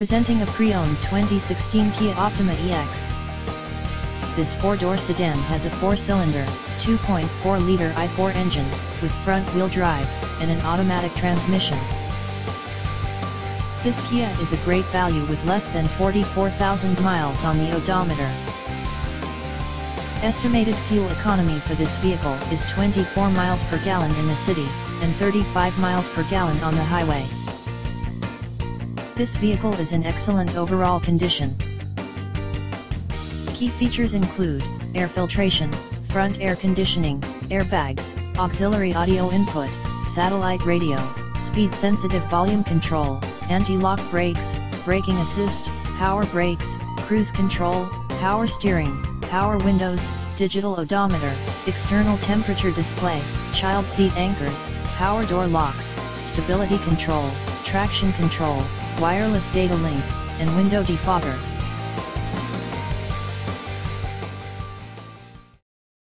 Presenting a pre-owned 2016 Kia Optima EX. This four-door sedan has a four-cylinder, 2.4-liter i4 engine, with front-wheel drive, and an automatic transmission. This Kia is a great value with less than 44,000 miles on the odometer. Estimated fuel economy for this vehicle is 24 miles per gallon in the city, and 35 miles per gallon on the highway. This vehicle is in excellent overall condition. Key features include, air filtration, front air conditioning, airbags, auxiliary audio input, satellite radio, speed-sensitive volume control, anti-lock brakes, braking assist, power brakes, cruise control, power steering, power windows, digital odometer, external temperature display, child seat anchors, power door locks, stability control, traction control, wireless data link, and window defogger.